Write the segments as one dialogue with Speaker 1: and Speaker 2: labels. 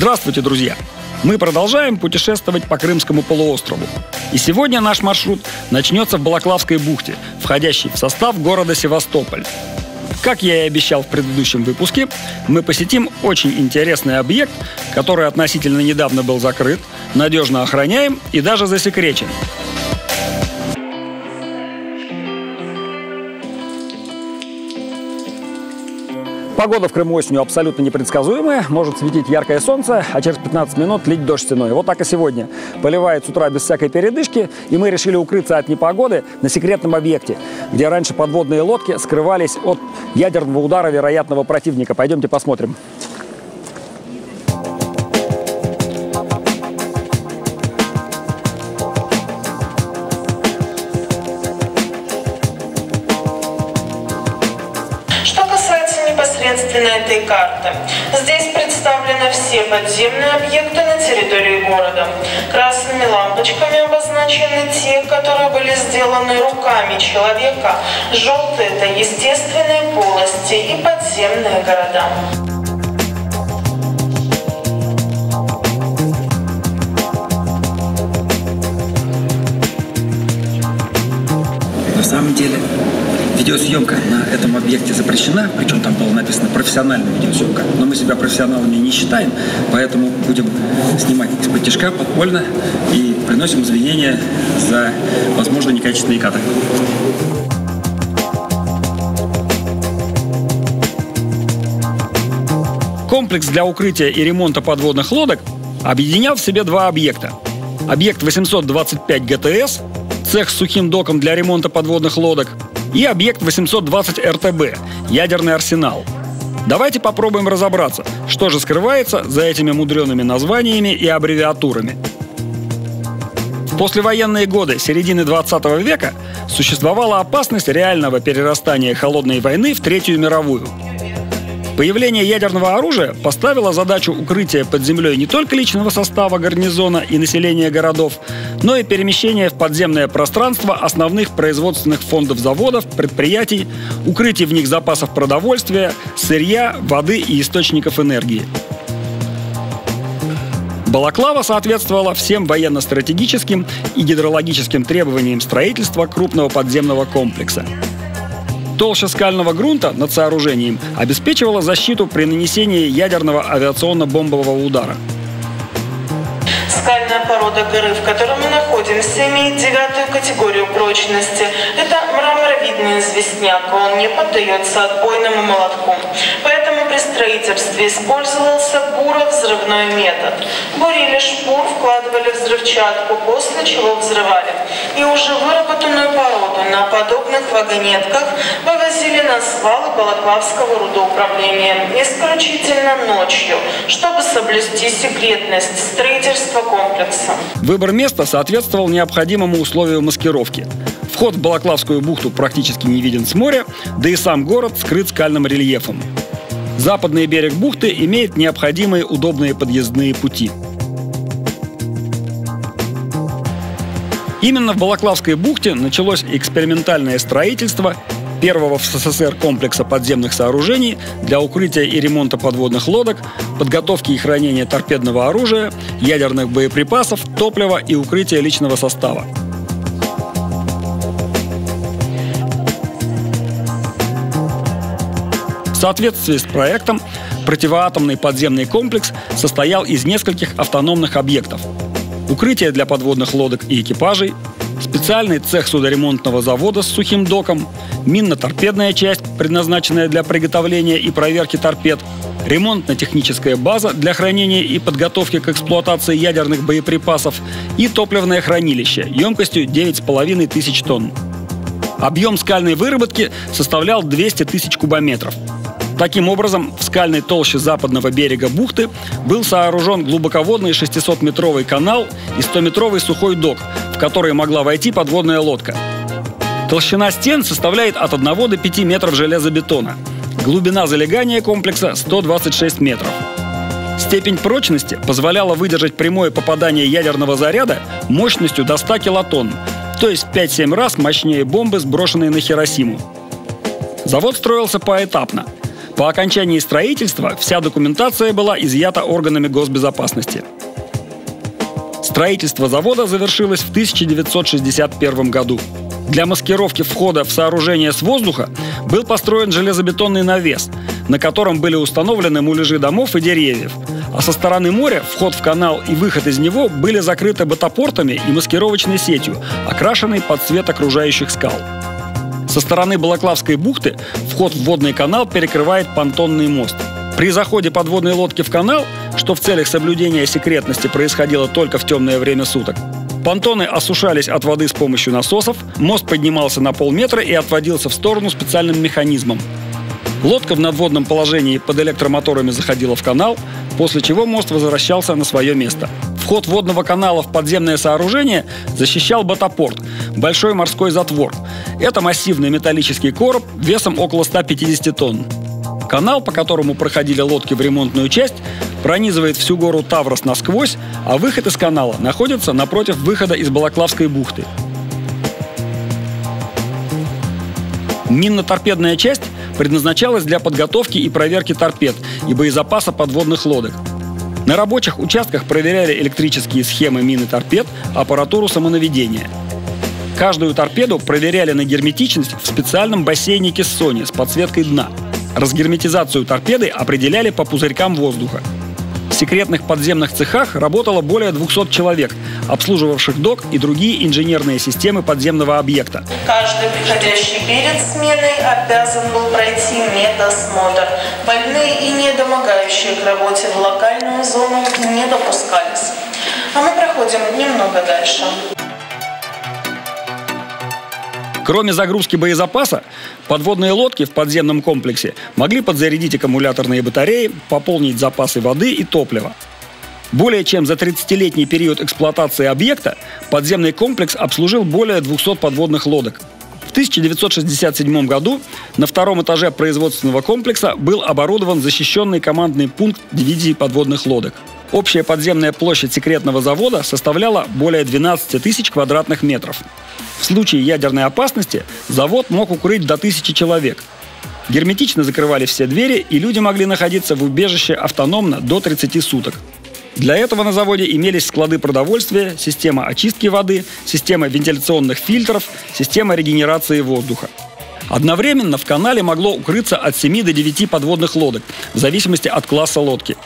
Speaker 1: Здравствуйте, друзья! Мы продолжаем путешествовать по Крымскому полуострову. И сегодня наш маршрут начнется в Балаклавской бухте, входящей в состав города Севастополь. Как я и обещал в предыдущем выпуске, мы посетим очень интересный объект, который относительно недавно был закрыт, надежно охраняем и даже засекречен – Погода в Крыму осенью абсолютно непредсказуемая. Может светить яркое солнце, а через 15 минут лить дождь стеной. Вот так и сегодня. Поливает с утра без всякой передышки, и мы решили укрыться от непогоды на секретном объекте, где раньше подводные лодки скрывались от ядерного удара вероятного противника. Пойдемте посмотрим.
Speaker 2: Все подземные объекты на территории города. Красными лампочками обозначены те, которые были сделаны руками человека. Желтые – это естественные полости и подземные города.
Speaker 1: На самом деле Видеосъемка на этом объекте запрещена, причем там было написано профессиональная видеосъемка, но мы себя профессионалами не считаем, поэтому будем снимать из-под тяжка подпольно и приносим извинения за, возможно, некачественные кадры. Комплекс для укрытия и ремонта подводных лодок объединял в себе два объекта. Объект 825 ГТС, цех с сухим доком для ремонта подводных лодок – и объект 820 РТБ – ядерный арсенал. Давайте попробуем разобраться, что же скрывается за этими мудреными названиями и аббревиатурами. В послевоенные годы середины 20 века существовала опасность реального перерастания холодной войны в Третью мировую – Появление ядерного оружия поставило задачу укрытия под землей не только личного состава гарнизона и населения городов, но и перемещения в подземное пространство основных производственных фондов заводов, предприятий, укрытие в них запасов продовольствия, сырья, воды и источников энергии. Балаклава соответствовала всем военно-стратегическим и гидрологическим требованиям строительства крупного подземного комплекса – Толща скального грунта над сооружением обеспечивала защиту при нанесении ядерного авиационно-бомбового удара.
Speaker 2: Скальная порода горы, в которой мы находимся, имеет девятую категорию прочности. Это мраморовидный известняк, он не поддается отбойному молотку. Поэтому строительстве использовался буро-взрывной метод. Бурили шпур, вкладывали взрывчатку, после чего взрывали. И уже выработанную породу на подобных вагонетках вывозили на свалы Балаклавского рудоуправления исключительно ночью, чтобы соблюсти секретность строительства комплекса.
Speaker 1: Выбор места соответствовал необходимому условию маскировки. Вход в Балаклавскую бухту практически не виден с моря, да и сам город скрыт скальным рельефом. Западный берег бухты имеет необходимые удобные подъездные пути. Именно в Балаклавской бухте началось экспериментальное строительство первого в СССР комплекса подземных сооружений для укрытия и ремонта подводных лодок, подготовки и хранения торпедного оружия, ядерных боеприпасов, топлива и укрытия личного состава. Соответствии с проектом, противоатомный подземный комплекс состоял из нескольких автономных объектов. Укрытие для подводных лодок и экипажей, специальный цех судоремонтного завода с сухим доком, минно-торпедная часть, предназначенная для приготовления и проверки торпед, ремонтно-техническая база для хранения и подготовки к эксплуатации ядерных боеприпасов и топливное хранилище емкостью 9,5 тысяч тонн. Объем скальной выработки составлял 200 тысяч кубометров. Таким образом, в скальной толще западного берега бухты был сооружен глубоководный 600-метровый канал и 100-метровый сухой док, в который могла войти подводная лодка. Толщина стен составляет от 1 до 5 метров железобетона. Глубина залегания комплекса 126 метров. Степень прочности позволяла выдержать прямое попадание ядерного заряда мощностью до 100 килотонн, то есть в 5-7 раз мощнее бомбы, сброшенной на Хиросиму. Завод строился поэтапно – По окончании строительства вся документация была изъята органами госбезопасности. Строительство завода завершилось в 1961 году. Для маскировки входа в сооружение с воздуха был построен железобетонный навес, на котором были установлены муляжи домов и деревьев. А со стороны моря вход в канал и выход из него были закрыты ботопортами и маскировочной сетью, окрашенной под цвет окружающих скал. Со стороны Балаклавской бухты вход в водный канал перекрывает понтонный мост. При заходе подводной лодки в канал, что в целях соблюдения секретности происходило только в темное время суток, Понтоны осушались от воды с помощью насосов, мост поднимался на полметра и отводился в сторону специальным механизмом. Лодка в надводном положении под электромоторами заходила в канал, после чего мост возвращался на свое место. Вход водного канала в подземное сооружение защищал ботопорт – большой морской затвор. Это массивный металлический короб весом около 150 тонн. Канал, по которому проходили лодки в ремонтную часть, пронизывает всю гору Таврос насквозь, а выход из канала находится напротив выхода из Балаклавской бухты. Минно-торпедная часть предназначалась для подготовки и проверки торпед и боезапаса подводных лодок. На рабочих участках проверяли электрические схемы мины торпед, аппаратуру самонаведения. Каждую торпеду проверяли на герметичность в специальном бассейне Кессони с подсветкой дна. Разгерметизацию торпеды определяли по пузырькам воздуха секретных подземных цехах работало более 200 человек, обслуживавших док и другие инженерные системы подземного объекта.
Speaker 2: Каждый приходящий перед сменой обязан был пройти медосмотр. Больные и недомогающие к работе в локальную зону не допускались. А мы проходим немного дальше.
Speaker 1: Кроме загрузки боезапаса, подводные лодки в подземном комплексе могли подзарядить аккумуляторные батареи, пополнить запасы воды и топлива. Более чем за 30-летний период эксплуатации объекта подземный комплекс обслужил более 200 подводных лодок. В 1967 году на втором этаже производственного комплекса был оборудован защищенный командный пункт дивизии подводных лодок. Общая подземная площадь секретного завода составляла более 12 тысяч квадратных метров. В случае ядерной опасности завод мог укрыть до тысячи человек. Герметично закрывали все двери, и люди могли находиться в убежище автономно до 30 суток. Для этого на заводе имелись склады продовольствия, система очистки воды, система вентиляционных фильтров, система регенерации воздуха. Одновременно в канале могло укрыться от 7 до 9 подводных лодок, в зависимости от класса лодки.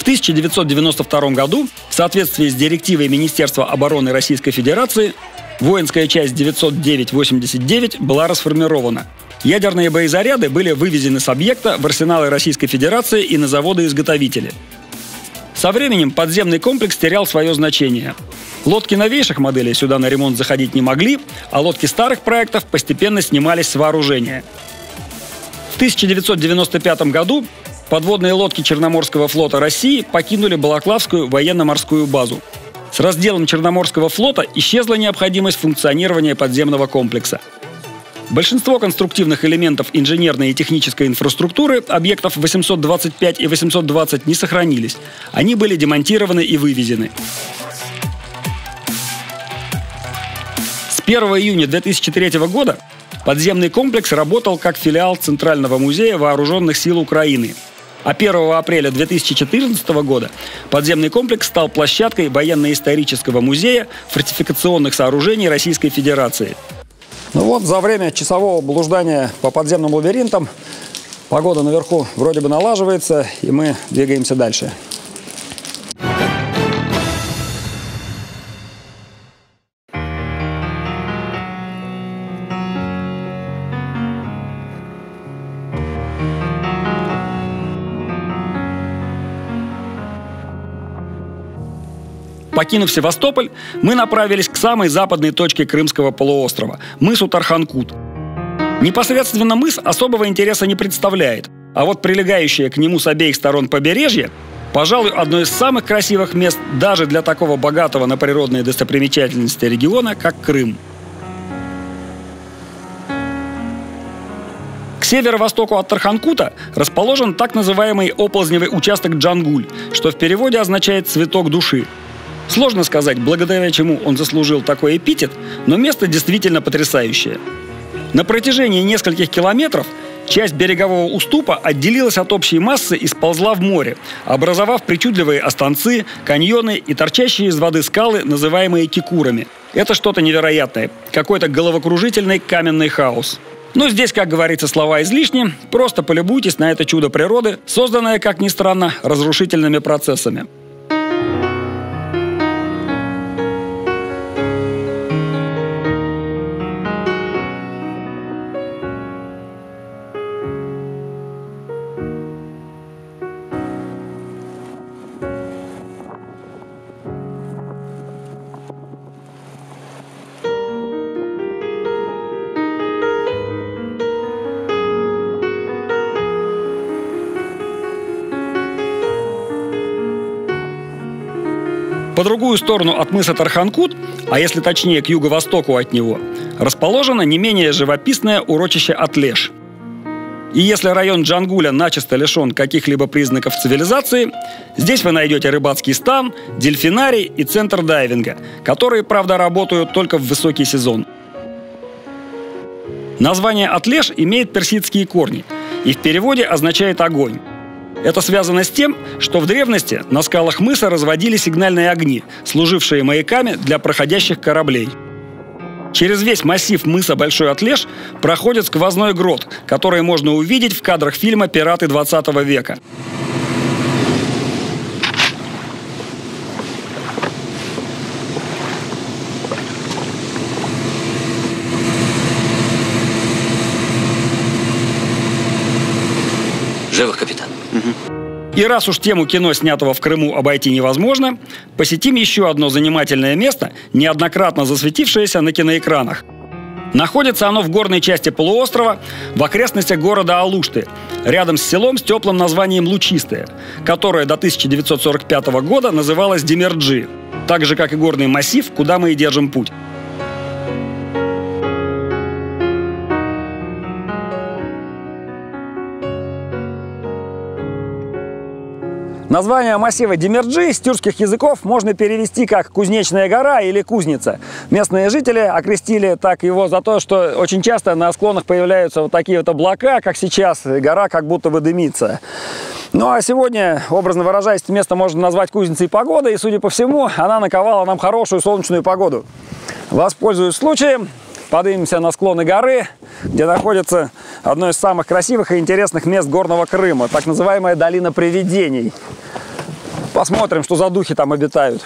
Speaker 1: В 1992 году, в соответствии с директивой Министерства обороны Российской Федерации, воинская часть 909-89 была расформирована. Ядерные боезаряды были вывезены с объекта в арсеналы Российской Федерации и на заводы-изготовители. Со временем подземный комплекс терял свое значение. Лодки новейших моделей сюда на ремонт заходить не могли, а лодки старых проектов постепенно снимались с вооружения. В 1995 году подводные лодки Черноморского флота России покинули Балаклавскую военно-морскую базу. С разделом Черноморского флота исчезла необходимость функционирования подземного комплекса. Большинство конструктивных элементов инженерной и технической инфраструктуры объектов 825 и 820 не сохранились. Они были демонтированы и вывезены. С 1 июня 2003 года подземный комплекс работал как филиал Центрального музея Вооруженных сил Украины – а 1 апреля 2014 года подземный комплекс стал площадкой военно-исторического музея фортификационных сооружений Российской Федерации. Ну вот, за время часового блуждания по подземным лабиринтам погода наверху вроде бы налаживается, и мы двигаемся дальше. Покинув Севастополь, мы направились к самой западной точке Крымского полуострова – мысу Тарханкут. Непосредственно мыс особого интереса не представляет, а вот прилегающее к нему с обеих сторон побережье пожалуй, одно из самых красивых мест даже для такого богатого на природные достопримечательности региона, как Крым. К северо-востоку от Тарханкута расположен так называемый оползневый участок Джангуль, что в переводе означает «цветок души». Сложно сказать, благодаря чему он заслужил такой эпитет, но место действительно потрясающее. На протяжении нескольких километров часть берегового уступа отделилась от общей массы и сползла в море, образовав причудливые останцы, каньоны и торчащие из воды скалы, называемые кикурами. Это что-то невероятное, какой-то головокружительный каменный хаос. Но здесь, как говорится, слова излишни. Просто полюбуйтесь на это чудо природы, созданное, как ни странно, разрушительными процессами. По другую сторону от мыса Тарханкут, а если точнее к юго-востоку от него, расположено не менее живописное урочище Атлеш. И если район Джангуля начисто лишен каких-либо признаков цивилизации, здесь вы найдете рыбацкий стан, дельфинарий и центр дайвинга, которые, правда, работают только в высокий сезон. Название Атлеш имеет персидские корни и в переводе означает «огонь». Это связано с тем, что в древности на скалах мыса разводили сигнальные огни, служившие маяками для проходящих кораблей. Через весь массив мыса Большой Отлеж проходит сквозной грот, который можно увидеть в кадрах фильма «Пираты 20 века». И раз уж тему кино, снятого в Крыму, обойти невозможно, посетим еще одно занимательное место, неоднократно засветившееся на киноэкранах. Находится оно в горной части полуострова, в окрестностях города Алушты, рядом с селом с теплым названием Лучистое, которое до 1945 года называлось Демерджи, так же, как и горный массив, куда мы и держим путь. Название массива Демерджи с тюркских языков можно перевести как «кузнечная гора» или «кузница». Местные жители окрестили так его за то, что очень часто на склонах появляются вот такие вот облака, как сейчас, и гора как будто бы дымится. Ну а сегодня, образно выражаясь, это место можно назвать кузницей погоды, и, судя по всему, она наковала нам хорошую солнечную погоду. Воспользуюсь случаем, поднимемся на склоны горы, где находится одно из самых красивых и интересных мест горного Крыма, так называемая долина привидений. Посмотрим, что за духи там обитают.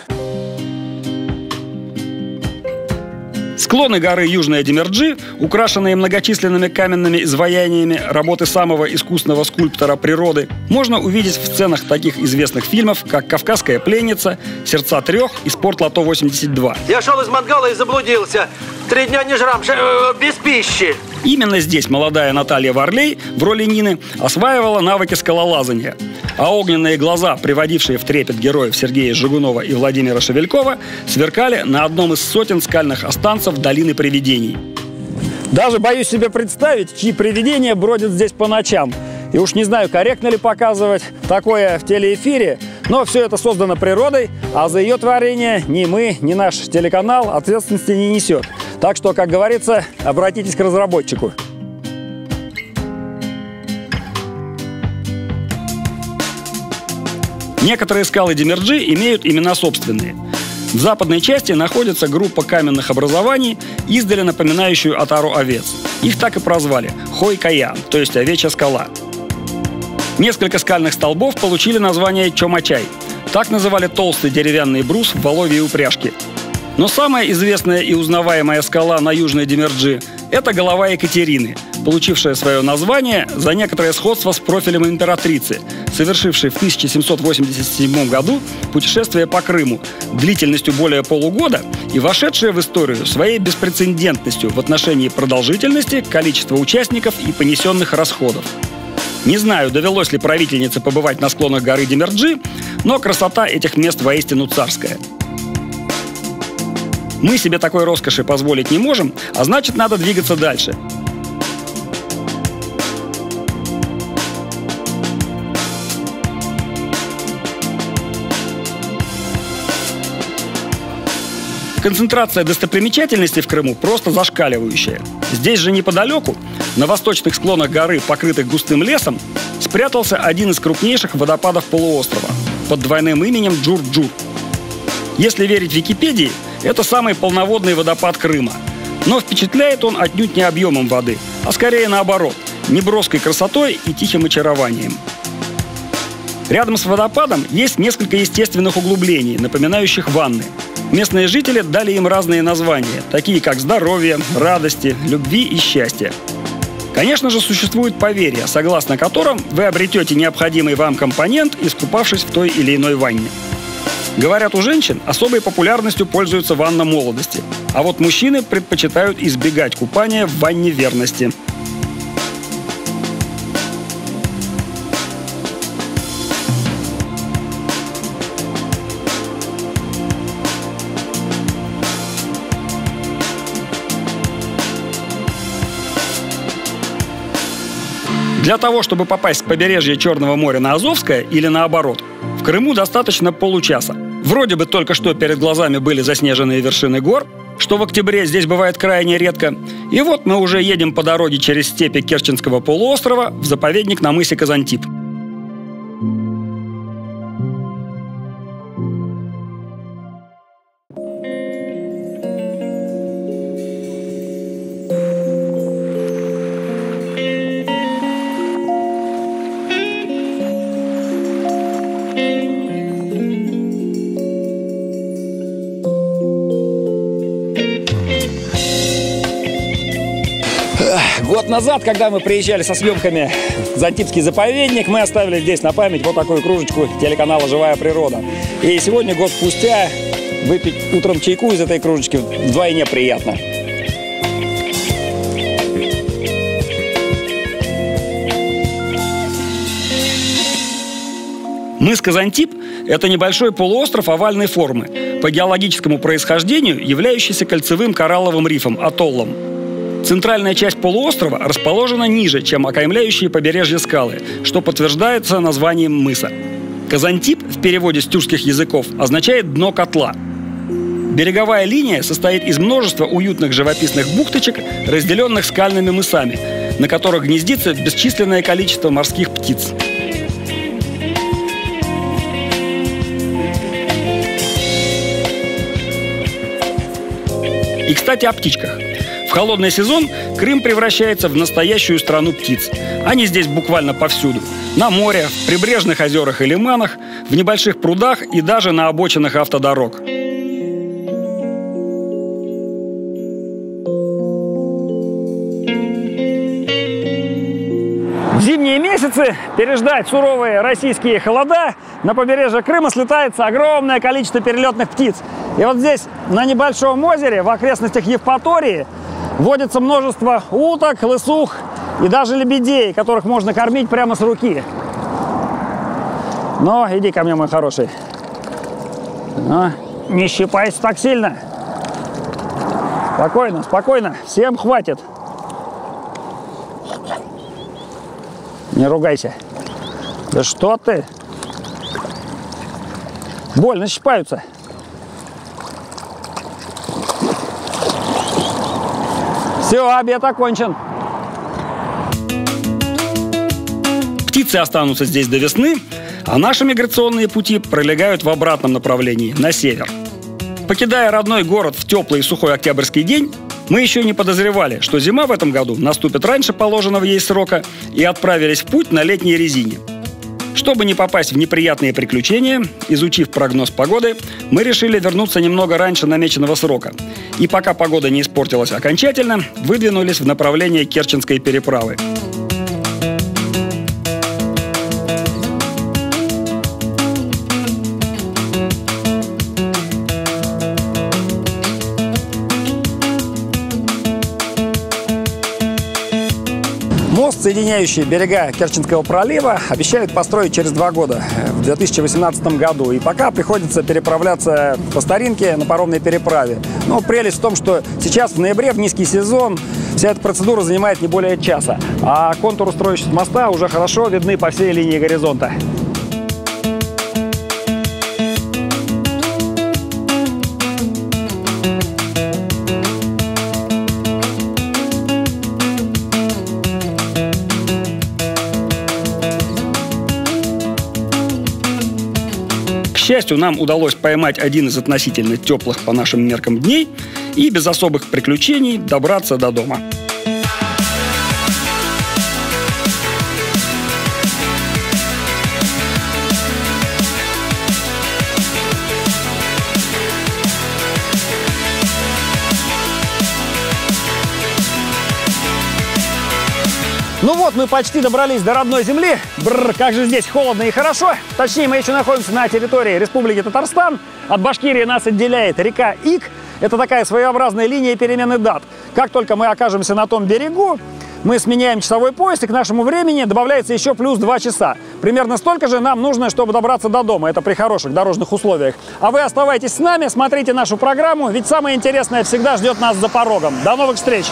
Speaker 1: Склоны горы Южная Демерджи, украшенные многочисленными каменными изваяниями работы самого искусного скульптора природы, можно увидеть в сценах таких известных фильмов, как «Кавказская пленница», «Сердца трех» и «Спорт Лото-82».
Speaker 3: Я шел из мангала и заблудился. Три дня не жрам, э, без пищи.
Speaker 1: Именно здесь молодая Наталья Варлей в роли Нины осваивала навыки скалолазания. А огненные глаза, приводившие в трепет героев Сергея Жигунова и Владимира Шевелькова, сверкали на одном из сотен скальных останцев долины привидений. Даже боюсь себе представить, чьи привидения бродят здесь по ночам. И уж не знаю, корректно ли показывать такое в телеэфире, но все это создано природой, а за ее творение ни мы, ни наш телеканал ответственности не несет. Так что, как говорится, обратитесь к разработчику. Некоторые скалы Демерджи имеют имена собственные. В западной части находится группа каменных образований, издали напоминающую отару овец. Их так и прозвали – Хой-Каян, то есть овечья скала. Несколько скальных столбов получили название Чомачай. Так называли толстый деревянный брус в воловьей упряжке – но самая известная и узнаваемая скала на Южной Демерджи – это голова Екатерины, получившая свое название за некоторое сходство с профилем императрицы, совершившей в 1787 году путешествие по Крыму длительностью более полугода и вошедшая в историю своей беспрецедентностью в отношении продолжительности, количества участников и понесенных расходов. Не знаю, довелось ли правительнице побывать на склонах горы Демерджи, но красота этих мест воистину царская – мы себе такой роскоши позволить не можем, а значит надо двигаться дальше. Концентрация достопримечательностей в Крыму просто зашкаливающая. Здесь же неподалеку на восточных склонах горы, покрытых густым лесом, спрятался один из крупнейших водопадов полуострова под двойным именем Джур-Джур. Если верить Википедии, это самый полноводный водопад Крыма. Но впечатляет он отнюдь не объемом воды, а скорее наоборот, неброской красотой и тихим очарованием. Рядом с водопадом есть несколько естественных углублений, напоминающих ванны. Местные жители дали им разные названия, такие как здоровье, радости, любви и счастья. Конечно же, существует поверье, согласно которым вы обретете необходимый вам компонент, искупавшись в той или иной ванне. Говорят, у женщин особой популярностью пользуются ванна молодости, а вот мужчины предпочитают избегать купания в ванне верности – Для того, чтобы попасть с побережья Черного моря на Азовское или наоборот, Крыму достаточно получаса. Вроде бы только что перед глазами были заснеженные вершины гор, что в октябре здесь бывает крайне редко. И вот мы уже едем по дороге через степи Керченского полуострова в заповедник на мысе Казантип – назад, когда мы приезжали со съемками в Зантипский заповедник, мы оставили здесь на память вот такую кружечку телеканала «Живая природа». И сегодня, год спустя, выпить утром чайку из этой кружечки вдвойне приятно. Мыс Казантип – это небольшой полуостров овальной формы, по геологическому происхождению являющийся кольцевым коралловым рифом – атоллом – Центральная часть полуострова расположена ниже, чем окаймляющие побережье скалы, что подтверждается названием мыса. Казантип в переводе с тюркских языков означает «дно котла». Береговая линия состоит из множества уютных живописных бухточек, разделенных скальными мысами, на которых гнездится бесчисленное количество морских птиц. И, кстати, о птичках – холодный сезон Крым превращается в настоящую страну птиц. Они здесь буквально повсюду. На море, в прибрежных озерах и лиманах, в небольших прудах и даже на обочинах автодорог. В зимние месяцы переждать суровые российские холода на побережье Крыма слетается огромное количество перелетных птиц. И вот здесь, на небольшом озере, в окрестностях Евпатории, Водится множество уток, лысух и даже лебедей, которых можно кормить прямо с руки. Но иди ко мне, мой хороший. Но, не щипайся так сильно. Спокойно, спокойно. Всем хватит. Не ругайся. Да что ты? Больно щипаются. Все, обед окончен. Птицы останутся здесь до весны, а наши миграционные пути пролегают в обратном направлении, на север. Покидая родной город в теплый и сухой октябрьский день, мы еще не подозревали, что зима в этом году наступит раньше положенного ей срока и отправились в путь на летней резине – чтобы не попасть в неприятные приключения, изучив прогноз погоды, мы решили вернуться немного раньше намеченного срока. И пока погода не испортилась окончательно, выдвинулись в направлении Керченской переправы. Соединяющие берега Керченского пролива, обещают построить через два года, в 2018 году. И пока приходится переправляться по старинке на паромной переправе. Но прелесть в том, что сейчас в ноябре, в низкий сезон, вся эта процедура занимает не более часа. А контур строящего моста уже хорошо видны по всей линии горизонта.
Speaker 4: Счастью, нам удалось поймать один из относительно теплых по нашим меркам дней и без особых приключений добраться до дома.
Speaker 1: Ну вот, мы почти добрались до родной земли. Бррр, как же здесь холодно и хорошо. Точнее, мы еще находимся на территории Республики Татарстан. От Башкирии нас отделяет река Ик. Это такая своеобразная линия перемены дат. Как только мы окажемся на том берегу, мы сменяем часовой пояс, и к нашему времени добавляется еще плюс 2 часа. Примерно столько же нам нужно, чтобы добраться до дома. Это при хороших дорожных условиях. А вы оставайтесь с нами, смотрите нашу программу, ведь самое интересное всегда ждет нас за порогом. До новых встреч!